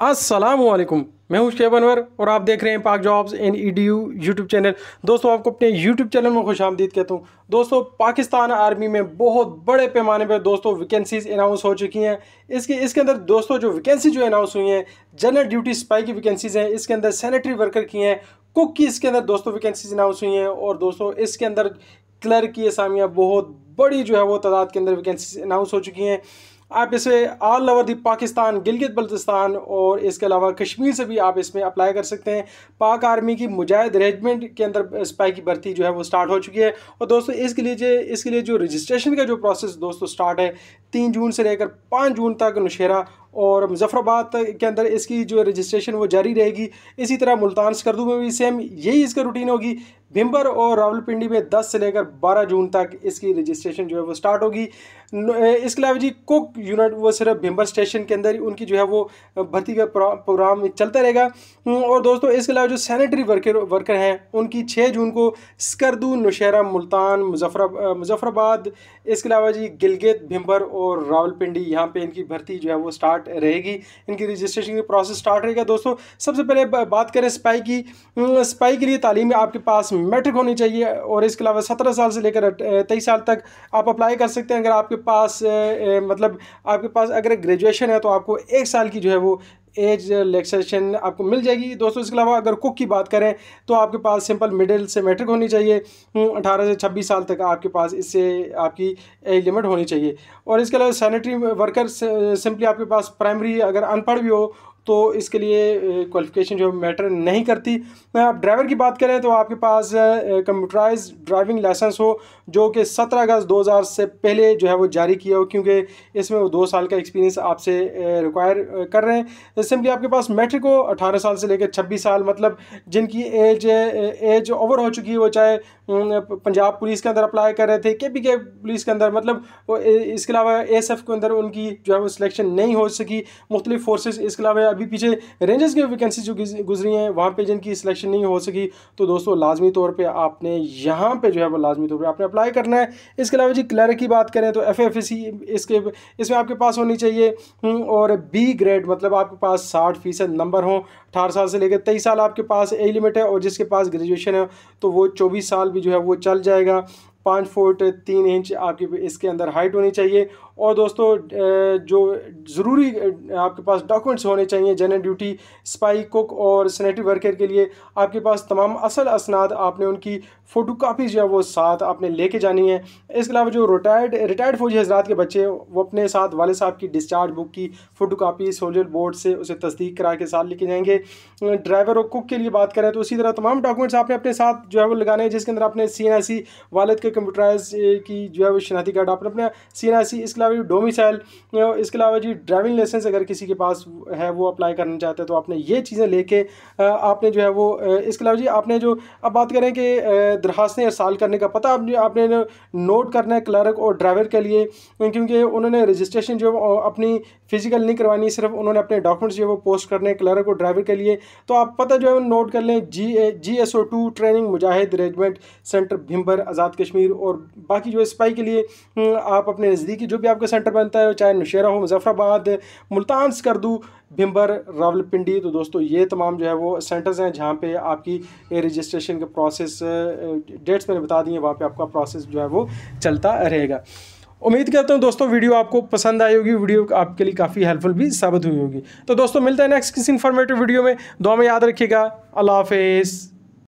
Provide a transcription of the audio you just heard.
असलकुम मैं हूँ शेब अनवर और आप देख रहे हैं Pak jobs in E D U YouTube channel. दोस्तों, आपको अपने यूट्यूब चैनल में खुश आमदीद कहता हूँ। दोस्तों, पाकिस्तान आर्मी में बहुत बड़े पैमाने पर दोस्तों वैकेंसीज अनाउंस हो चुकी हैं। इसके इसके अंदर दोस्तों, जो वैकेंसी जो अनाउंस हुई हैं जनरल ड्यूटी स्पाई की वैकेंसीज हैं, इसके अंदर सैनिटरी वर्कर की हैं कुक की इसके अंदर दोस्तों वैकेंसीज अनाउंस हुई हैं और दोस्तों, इसके अंदर क्लर्क की असामियाँ बहुत बड़ी जो है वो तादाद के अंदर वैकेंसीज अनाउंस हो चुकी हैं। आप इसे all over the Pakistan Gilgit Baltistan और इसके अलावा कश्मीर से भी आप इसमें अप्लाई कर सकते हैं। पाक आर्मी की मुजाहिद रेजिमेंट के अंदर स्पाई की भर्ती जो है वो स्टार्ट हो चुकी है। और दोस्तों, इसके लिए इसके लिए जो रजिस्ट्रेशन का जो प्रोसेस दोस्तों स्टार्ट है, तीन जून से लेकर पाँच जून तक नौशेरा और मुजफ्फराबाद के अंदर इसकी जो रजिस्ट्रेशन वो जारी रहेगी, इसी तरह मुल्तान स्कर्दू में भी सेम यही इसका रूटीन होगी। भिम्बर और रावलपिंडी में 10 से लेकर 12 जून तक इसकी रजिस्ट्रेशन जो है वो स्टार्ट होगी। इसके अलावा जी कुक यूनिट वो सिर्फ़ भिम्बर स्टेशन के अंदर ही उनकी जो है वो भर्ती का प्रोग्राम चलता रहेगा। और दोस्तों इसके अलावा जो सैनिटरी वर्कर वर्कर हैं, उनकी 6 जून को स्कर्दू नौशहरा, मुल्तान, मुजफ्फरा मुजफ्फराबाद, इसके अलावा जी गिलगित भिम्बर और रावलपिंडी, यहाँ पर इनकी भर्ती जो है वो स्टार्ट रहेगी। इनकी रजिस्ट्रेशन की प्रोसेस स्टार्ट रहेगा। दोस्तों, सबसे पहले बात करें स्पाई की। स्पाई के लिए तालीम आपके पास मैट्रिक होनी चाहिए और इसके अलावा सत्रह साल से लेकर तेईस साल तक आप अप्लाई कर सकते हैं। अगर आपके पास मतलब आपके पास अगर ग्रेजुएशन है तो आपको एक साल की जो है वो एज रिलैक्सेशन आपको मिल जाएगी। दोस्तों, इसके अलावा अगर कुक की बात करें तो आपके पास सिंपल मिडिल से मैट्रिक होनी चाहिए। अठारह से छब्बीस साल तक आपके पास इससे आपकी एज लिमिट होनी चाहिए। और इसके अलावा सैनिटरी वर्कर सिंपली आपके पास प्राइमरी अगर अनपढ़ भी हो तो इसके लिए क्वालिफिकेशन जो मैटर नहीं करती। आप ड्राइवर की बात करें तो आपके पास कंप्यूटराइज ड्राइविंग लाइसेंस हो, जो कि सत्रह अगस्त 2000 से पहले जो है वो जारी किया हो, क्योंकि इसमें वो दो साल का एक्सपीरियंस आपसे रिक्वायर कर रहे हैं। सिंपली आपके पास मैट्रिक हो, अठारह साल से लेकर छब्बीस साल मतलब जिनकी एज एज ओवर हो चुकी है, वो चाहे पंजाब पुलिस के अंदर अप्लाई कर रहे थे के पी के पुलिस के अंदर मतलब इसके अलावा एस एफ़ के अंदर उनकी जो है वो सिलेक्शन नहीं हो सकी। मुख्तलिफ़ फोर्सेज इसके अलावा अभी पीछे रेंजर्स की वैकेंसी जो गुजरी हैं वहाँ पे जिनकी सिलेक्शन नहीं हो सकी तो दोस्तों लाजमी तौर पे आपने यहाँ पे जो है वो लाजमी तौर पे आपने अप्लाई करना है। इसके अलावा जी क्लर्क की बात करें तो एफ़ एफ़ सी इसके इसमें आपके पास होनी चाहिए हम्म, और बी ग्रेड मतलब आपके पास साठ फ़ीसद नंबर हों। अठारह साल से लेकर तेईस साल आपके पास ए लिमिट है और जिसके पास ग्रेजुएशन है तो वो चौबीस साल भी जो है वो चल जाएगा। पाँच फुट तीन इंच आपकी इसके अंदर हाइट होनी चाहिए। और दोस्तों जो ज़रूरी आपके पास डॉक्यूमेंट्स होने चाहिए जनरल ड्यूटी स्पाई कुक और सैनिटरी वर्कर के लिए, आपके पास तमाम असल असनाद आपने उनकी फ़ोटो कापी जो है वो साथ आपने लेके जानी है। इसके अलावा जो रिटायर्ड रिटायर्ड फौजी हजरात के बच्चे वो अपने साथ वाले साहब की डिस्चार्ज बुक की फ़ोटो कापी सोल्जर बोर्ड से उसे तस्दीक करा के साथ लेके जाएँगे। ड्राइवर और कुक के लिए बात करें तो उसी तरह तमाम डॉक्यूमेंट्स आपने अपने साथ जो है वो लगाने हैं, जिसके अंदर आपने सी एन आई सी वालद के कंप्यूटराइज की जो है वो शनाती कार्ड आपने अपने सी एन आई सी इसके अलावा डोमिसाइल इसके अलावा जी ड्राइविंग लाइसेंस अगर किसी के पास है, वो अप्लाई करना चाहते हैं तो आपने ये चीज़ें लेके आपने जो है वो इसके अलावा जी आपने जो, अब बात करें कि दरखास्तें साल करने का पता आपने आपने नोट करना है क्लर्क और ड्राइवर के लिए, क्योंकि उन्होंने रजिस्ट्रेशन जो अपनी फ़िज़िकल नहीं करवानी, सिर्फ़ उन्होंने अपने डॉक्यूमेंट्स जो है वो पोस्ट करने क्लर्क और ड्राइवर के लिए तो आप पता जो है नोट कर लें G G S O two training Mujahid regiment centre Bhimber Azad Kashmir. और बाकी जो स्पाई के लिए आप अपने नज़दीकी जो भी आपका सेंटर बनता है, चाहे नौशेरा हो, मुजफ्फराबाद, मुल्तान स्कर्दू भिम्बर, रावलपिंडी तो दोस्तों ये तमाम जो है वो सेंटर्स हैं जहाँ पे आपकी रजिस्ट्रेशन के प्रोसेस डेट्स मैंने बता दी हैं, वहाँ पे आपका प्रोसेस जो है वो चलता रहेगा। उम्मीद करता हूँ दोस्तों वीडियो आपको पसंद आई होगी, वीडियो आपके लिए काफ़ी हेल्पफुल भी साबित हुई होगी। तो दोस्तों मिलता है नेक्स्ट किसी इन्फॉर्मेटिव वीडियो में दो में याद रखिएगा, अल्लाह हाफिज़।